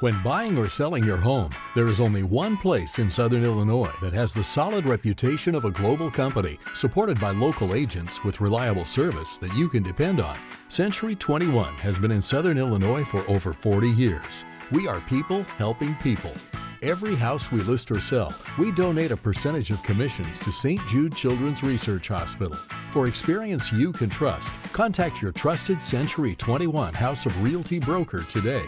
When buying or selling your home, there is only one place in Southern Illinois that has the solid reputation of a global company, supported by local agents with reliable service that you can depend on. Century 21 has been in Southern Illinois for over 40 years. We are people helping people. Every house we list or sell, we donate a percentage of commissions to St. Jude Children's Research Hospital. For experience you can trust, contact your trusted Century 21 House of Realty broker today.